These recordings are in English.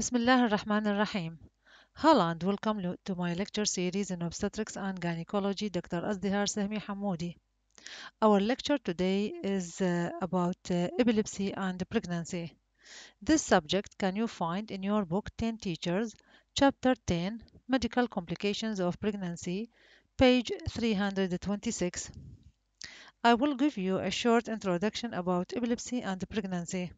Bismillah ar-Rahman ar-Rahim. Hello and welcome to my lecture series in obstetrics and gynecology, Dr. Azdihar Sahmi Hamoodi. Our lecture today is uh, about uh, epilepsy and pregnancy. This subject can you find in your book 10 Teachers, Chapter 10, Medical Complications of Pregnancy, page 326. I will give you a short introduction about epilepsy and pregnancy.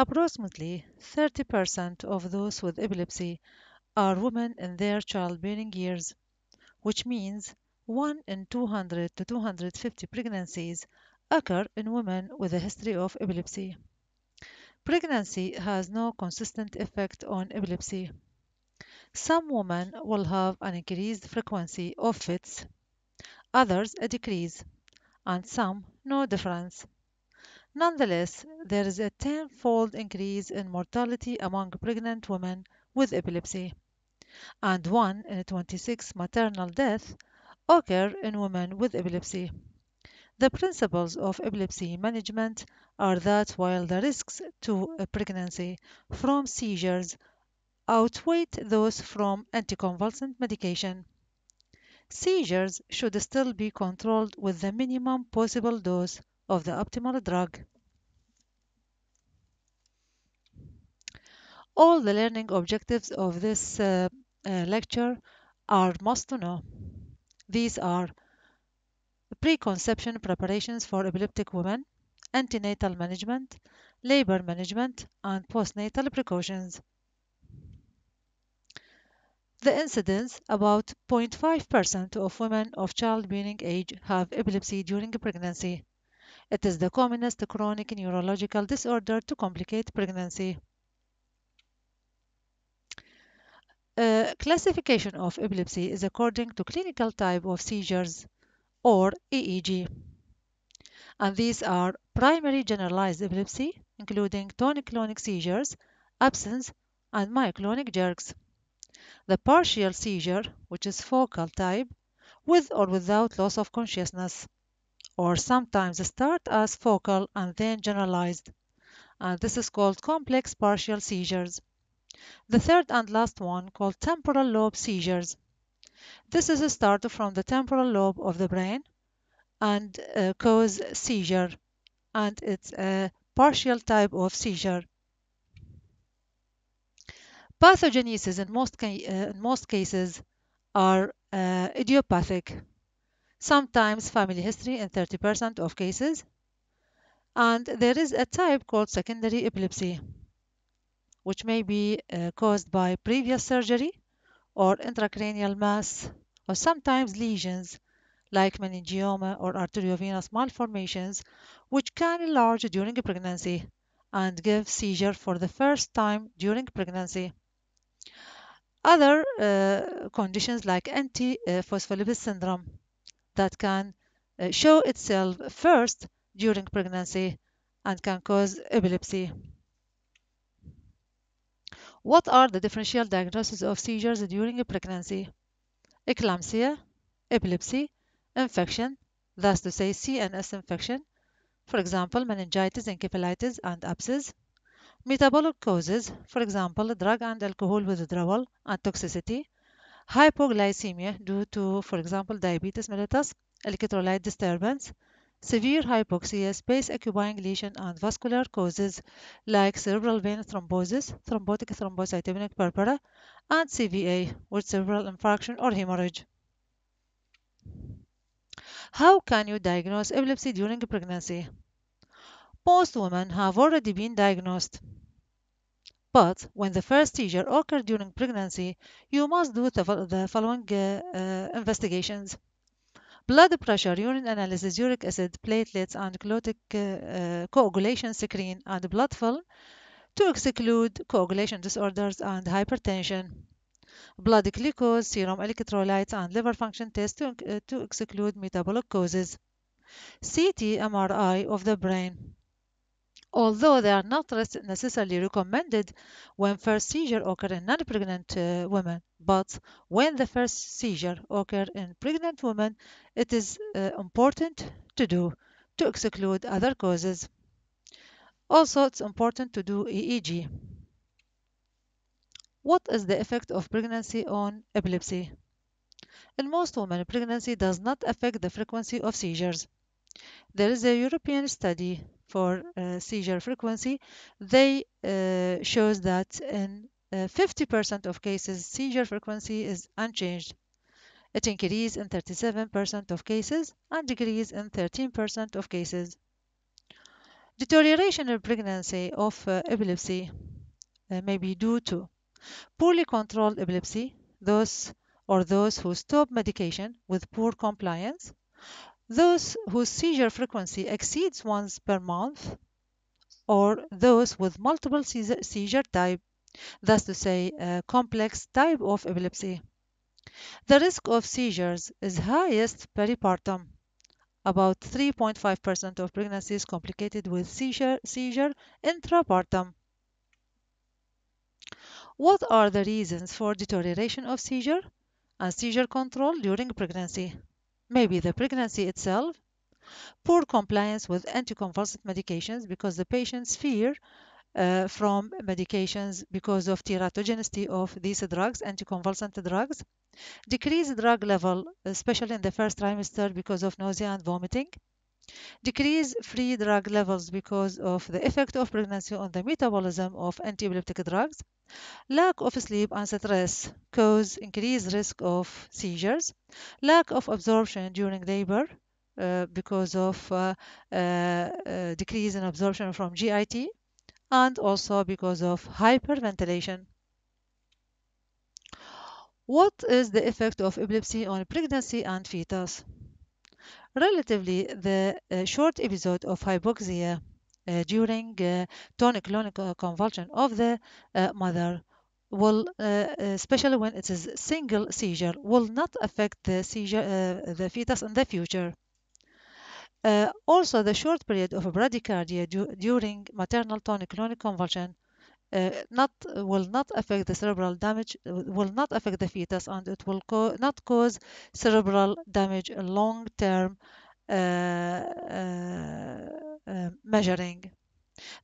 Approximately 30% of those with epilepsy are women in their childbearing years, which means 1 in 200 to 250 pregnancies occur in women with a history of epilepsy. Pregnancy has no consistent effect on epilepsy. Some women will have an increased frequency of fits, others a decrease, and some no difference. Nonetheless, there is a tenfold increase in mortality among pregnant women with epilepsy, and 1 in 26 maternal deaths occur in women with epilepsy. The principles of epilepsy management are that while the risks to a pregnancy from seizures outweigh those from anticonvulsant medication, seizures should still be controlled with the minimum possible dose of the optimal drug. All the learning objectives of this uh, uh, lecture are must to know. These are preconception preparations for epileptic women, antenatal management, labor management, and postnatal precautions. The incidence about 0.5% of women of childbearing age have epilepsy during pregnancy. It is the commonest chronic neurological disorder to complicate pregnancy. Uh, classification of epilepsy is according to clinical type of seizures or EEG. And these are primary generalized epilepsy, including tonic-clonic seizures, absence, and myoclonic jerks. The partial seizure, which is focal type, with or without loss of consciousness, or sometimes start as focal and then generalized, and this is called complex partial seizures. The third and last one called temporal lobe seizures. This is a start from the temporal lobe of the brain and uh, cause seizure, and it's a partial type of seizure. Pathogenesis in most, ca- uh, in most cases are uh, idiopathic, sometimes family history in 30% of cases, and there is a type called secondary epilepsy, which may be uh, caused by previous surgery or intracranial mass, or sometimes lesions like meningioma or arteriovenous malformations, which can enlarge during pregnancy and give seizure for the first time during pregnancy. Other uh, conditions like antiphospholipid syndrome that can uh, show itself first during pregnancy and can cause epilepsy. What are the differential diagnoses of seizures during pregnancy? Eclampsia, epilepsy, infection, thus to say CNS infection, for example, meningitis, and encephalitis, and abscess. Metabolic causes, for example, drug and alcohol withdrawal and toxicity. Hypoglycemia due to, for example, diabetes mellitus, electrolyte disturbance. Severe hypoxia, space occupying lesion, and vascular causes like cerebral vein thrombosis, thrombotic thrombocytopenic purpura, and CVA with cerebral infarction or hemorrhage. How can you diagnose epilepsy during pregnancy? Most women have already been diagnosed. But when the first seizure occurs during pregnancy, you must do the, the following uh, uh, investigations. Blood pressure, urine analysis, uric acid, platelets, and clotic uh, coagulation screen and blood film to exclude coagulation disorders and hypertension. Blood glucose, serum electrolytes, and liver function tests to, uh, to exclude metabolic causes. CT MRI of the brain. Although they are not necessarily recommended when first seizure occur in non-pregnant uh, women, but when the first seizure occur in pregnant women, it is uh, important to do to exclude other causes. Also, it's important to do EEG. What is the effect of pregnancy on epilepsy? In most women, pregnancy does not affect the frequency of seizures. There is a European study for uh, seizure frequency. They uh, shows that in 50% uh, of cases, seizure frequency is unchanged. It increases in 37% of cases and decreases in 13% of cases. Deterioration in pregnancy of uh, epilepsy uh, may be due to poorly controlled epilepsy, those or those who stop medication with poor compliance, those whose seizure frequency exceeds once per month, or those with multiple seizure type, thus to say a complex type of epilepsy. The risk of seizures is highest peripartum. About 3.5% of pregnancies complicated with seizure, seizure intrapartum. What are the reasons for deterioration of seizure and seizure control during pregnancy? Maybe the pregnancy itself, poor compliance with anticonvulsant medications because the patients fear uh, from medications because of teratogenicity of these drugs, anticonvulsant drugs, decreased drug level, especially in the first trimester because of nausea and vomiting, decrease free drug levels because of the effect of pregnancy on the metabolism of antiepileptic drugs, lack of sleep and stress cause increased risk of seizures, lack of absorption during labor uh, because of uh, uh, uh decrease in absorption from GIT, and also because of hyperventilation. What is the effect of epilepsy on pregnancy and fetus? Relatively, the uh, short episode of hypoxia during uh, tonic-clonic convulsion of the uh, mother will, uh, especially when it is a single seizure, will not affect the seizure, uh, the fetus in the future. Uh, also, the short period of bradycardia du during maternal tonic-clonic convulsion uh, not will not affect the cerebral damage, will not affect the fetus, and it will co not cause cerebral damage long term uh, uh, measuring.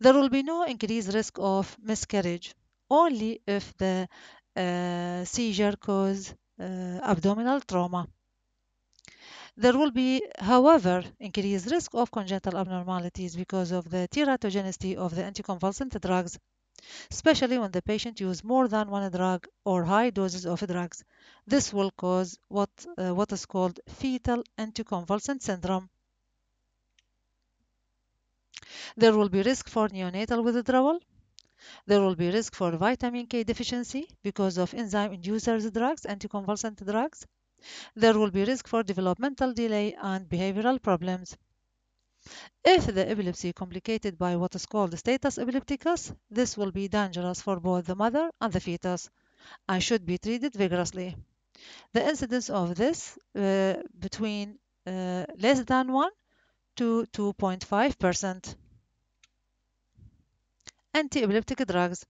There will be no increased risk of miscarriage, only if the uh, seizure cause uh, abdominal trauma. There will be, however, increased risk of congenital abnormalities because of the teratogenicity of the anticonvulsant drugs especially when the patient uses more than one drug or high doses of drugs. This will cause what, uh, what is called fetal anticonvulsant syndrome. There will be risk for neonatal withdrawal. There will be risk for vitamin K deficiency because of enzyme inducers drugs, anticonvulsant drugs. There will be risk for developmental delay and behavioral problems. If the epilepsy complicated by what is called status epilepticus, this will be dangerous for both the mother and the fetus and should be treated vigorously. The incidence of this uh, between uh, less than 1 to 2.5%. Anti-epileptic drugs.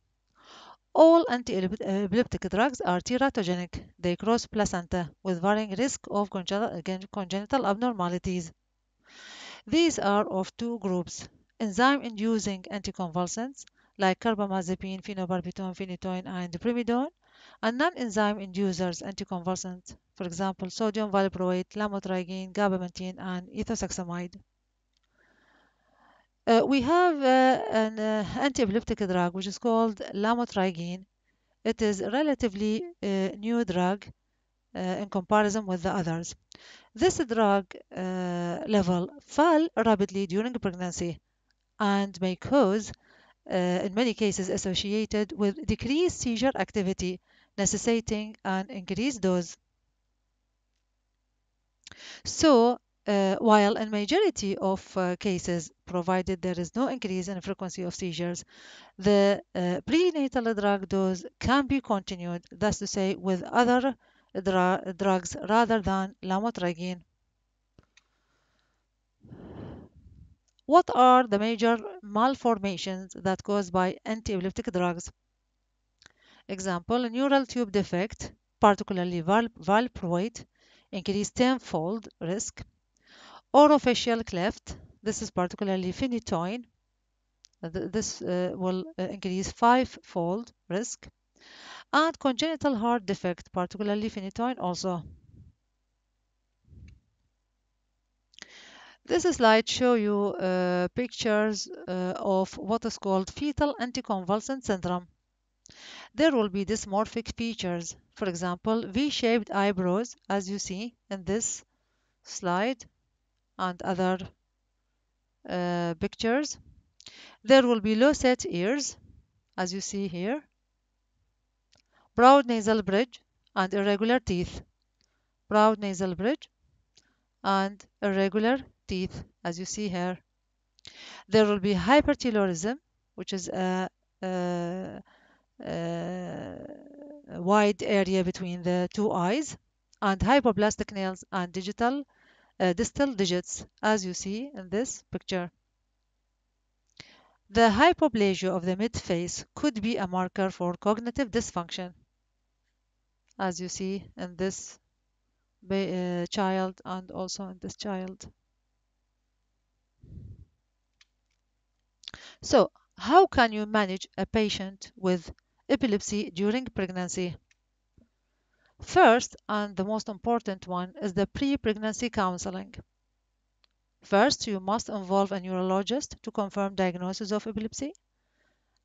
All anti-epileptic uh, drugs are teratogenic. They cross placenta with varying risk of congenital abnormalities. These are of two groups, enzyme-inducing anticonvulsants like carbamazepine, phenobarbital, phenytoin, and primidone, and non-enzyme inducers anticonvulsants, for example, sodium valproate, lamotrigine, gabapentin, and ethosuximide. Uh, we have uh, an uh, anti-epileptic drug which is called lamotrigine. It is a relatively uh, new drug uh, in comparison with the others. This drug uh, level fell rapidly during pregnancy and may cause, in many cases, associated with decreased seizure activity, necessitating an increased dose. So, uh, while in majority of uh, cases, provided there is no increase in frequency of seizures, the uh, prenatal drug dose can be continued, thus to say, with other dra drugs rather than lamotrigine. What are the major malformations that caused by anti-epileptic drugs? Example, neural tube defect, particularly val valproate, increased tenfold risk. Orofacial cleft, this is particularly phenytoin, this uh, will uh, increase five-fold risk. and congenital heart defect, particularly phenytoin also. This slide show you uh, pictures uh, of what is called fetal anticonvulsant syndrome. There will be dysmorphic features, for example, V-shaped eyebrows, as you see in this slide and other uh, pictures. There will be low set ears, as you see here, broad nasal bridge and irregular teeth, broad nasal bridge and irregular teeth, as you see here. There will be hypertelorism, which is a, a, a wide area between the two eyes, and hypoplastic nails and digital distal digits, as you see in this picture. The hypoplasia of the midface could be a marker for cognitive dysfunction, as you see in this uh, child and also in this child. So, how can you manage a patient with epilepsy during pregnancy? First, and the most important one, is the pre-pregnancy counseling. First, you must involve a neurologist to confirm diagnosis of epilepsy,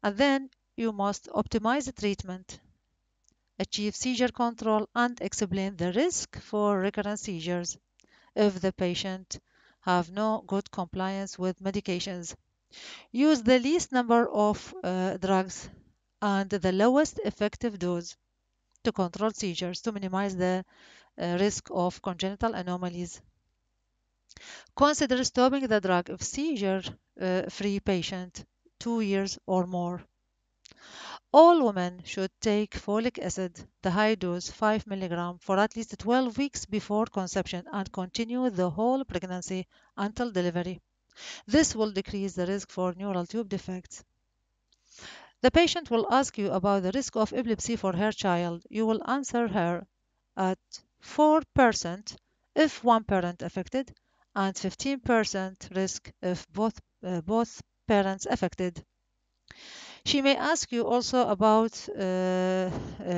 and then you must optimize the treatment, achieve seizure control, and explain the risk for recurrent seizures if the patient have no good compliance with medications. Use the least number of uh, drugs and the lowest effective dose to control seizures to minimize the uh, risk of congenital anomalies. Consider stopping the drug if seizure-free uh, patient two years or more. All women should take folic acid, the high dose 5 mg, for at least 12 weeks before conception and continue the whole pregnancy until delivery. This will decrease the risk for neural tube defects. The patient will ask you about the risk of epilepsy for her child. You will answer her at 4% if one parent affected and 15% risk if both, uh, both parents affected. She may ask you also about uh, uh,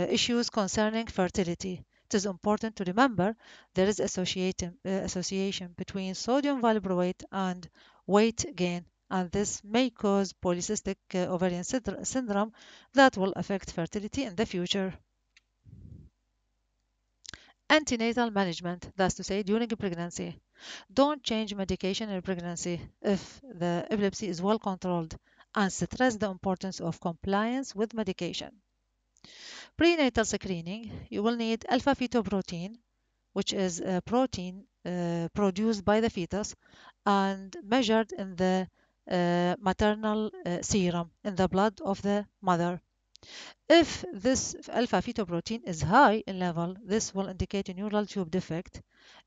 issues concerning fertility. It is important to remember there is association, uh, association between sodium valproate and weight gain, and this may cause polycystic uh, ovarian syndrome that will affect fertility in the future. Antenatal management, that's to say during pregnancy. Don't change medication in pregnancy if the epilepsy is well controlled and stress the importance of compliance with medication. Prenatal screening, you will need alpha-fetoprotein, which is a protein uh, produced by the fetus and measured in the maternal uh, serum in the blood of the mother. If this alpha-fetoprotein is high in level, this will indicate a neural tube defect.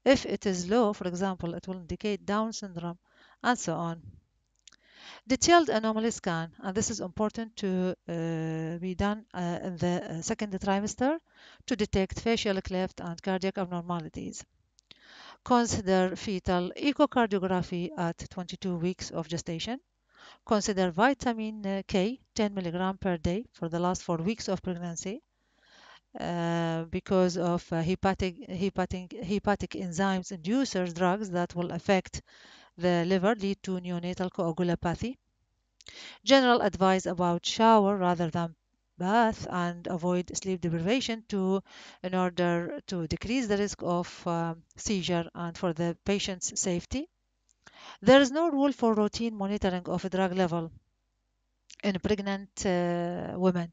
If it is low, for example, it will indicate Down syndrome, and so on. Detailed anomaly scan, and this is important to uh, be done uh, in the uh, second trimester to detect facial cleft and cardiac abnormalities. Consider fetal echocardiography at 22 weeks of gestation. Consider vitamin uh, K 10 mg per day for the last four weeks of pregnancy. Uh, because of uh, hepatic, hepatic, hepatic enzymes inducers drugs that will affect the liver lead to neonatal coagulopathy. General advice about shower rather than bath and avoid sleep deprivation to in order to decrease the risk of um, seizure and for the patient's safety. There is no rule for routine monitoring of a drug level in pregnant uh, women.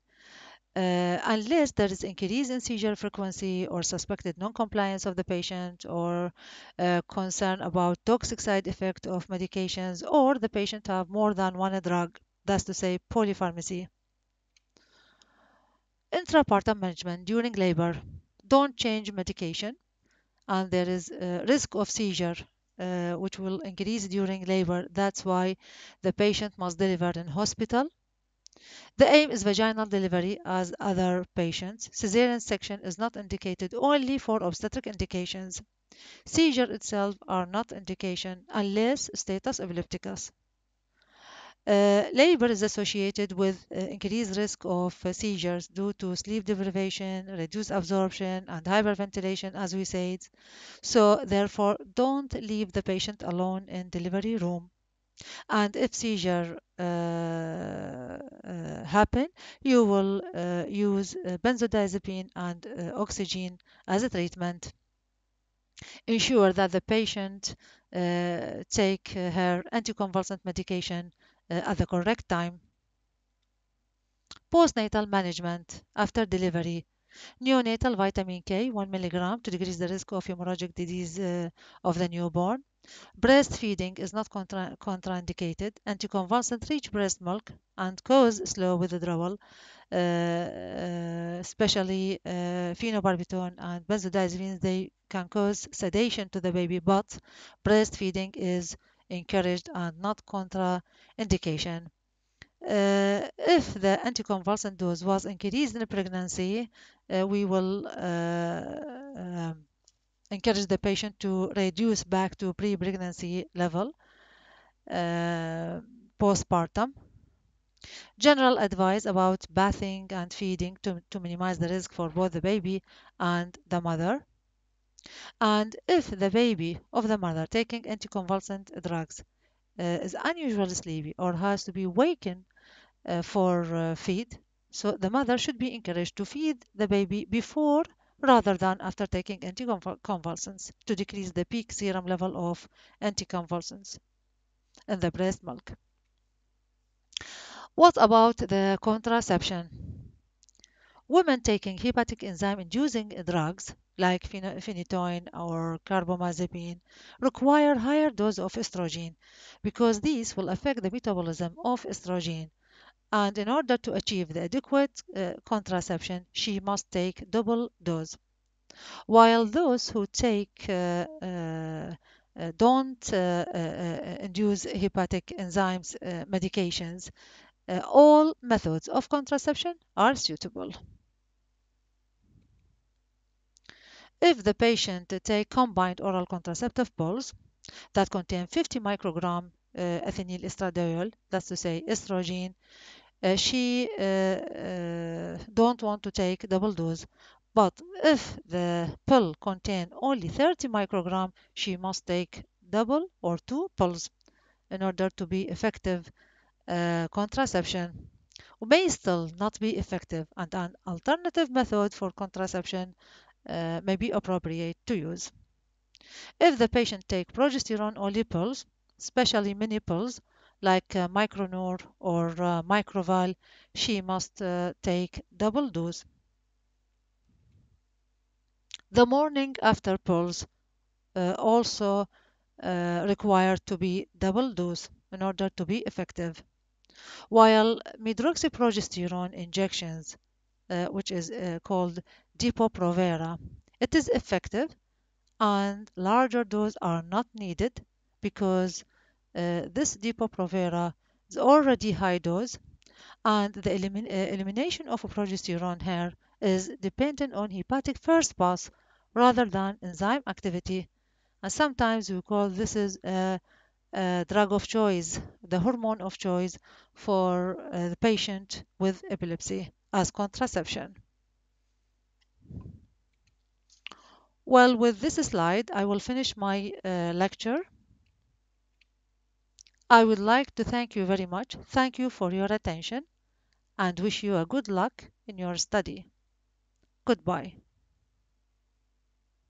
Uh, unless there is increase in seizure frequency or suspected non-compliance of the patient or uh, concern about toxic side effect of medications or the patient have more than one drug, that's to say polypharmacy. Intrapartum management during labor. Don't change medication and there is a risk of seizure uh, which will increase during labor. That's why the patient must deliver in hospital. The aim is vaginal delivery as other patients. Caesarean section is not indicated only for obstetric indications. Seizure itself are not indication unless status epilepticus. Uh, labor is associated with uh, increased risk of uh, seizures due to sleep deprivation, reduced absorption, and hyperventilation, as we said. So, therefore, don't leave the patient alone in delivery room. And if seizure happen, you will use benzodiazepine and oxygen as a treatment. Ensure that the patient uh, take her anticonvulsant medication at the correct time. Postnatal management after delivery. Neonatal vitamin K 1 mg to decrease the risk of hemorrhagic disease uh, of the newborn. Breastfeeding is not contra contraindicated. Anticonvulsant rich breast milk and cause slow withdrawal, uh, uh, especially uh, phenobarbital and benzodiazepines. They can cause sedation to the baby, but breastfeeding is encouraged and not contraindication. Uh, if the anticonvulsant dose was increased in pregnancy, uh, we will uh, um, encourage the patient to reduce back to pre-pregnancy level uh, postpartum. General advice about bathing and feeding to, to minimize the risk for both the baby and the mother. And if the baby of the mother taking anticonvulsant drugs uh, is unusually sleepy or has to be wakened uh, for uh, feed. So the mother should be encouraged to feed the baby before rather than after taking anticonvulsants to decrease the peak serum level of anticonvulsants in the breast milk. What about the contraception? Women taking hepatic enzyme inducing drugs like phenytoin or carbamazepine require higher dose of estrogen because these will affect the metabolism of estrogen and in order to achieve the adequate uh, contraception, she must take double dose. While those who take uh, uh, uh don't uh, uh, induce hepatic enzymes medications, all methods of contraception are suitable. If the patient take combined oral contraceptive pills that contain 50 microgram ethinyl estradiol, that's to say estrogen, uh, she uh, uh, don't want to take double dose. But if the pill contain only 30 microgram, she must take double or two pills in order to be effective uh, contraception may still not be effective and an alternative method for contraception uh, may be appropriate to use. If the patient take progesterone only pills, especially mini pills, like uh, Micronor or uh, Microval, she must uh, take double dose. The morning after pills uh, also uh, require to be double dose in order to be effective. While medroxyprogesterone injections, uh, which is called Depo-Provera, it is effective and larger doses are not needed because uh, this Depo-Provera is already high dose and the elimin uh, elimination of progesterone here is dependent on hepatic first pass rather than enzyme activity. And sometimes we call this is a, a drug of choice, the hormone of choice for uh, the patient with epilepsy as contraception. Well, with this slide, I will finish my uh, lecture. I would like to thank you very much. Thank you for your attention and wish you a good luck in your study. Goodbye.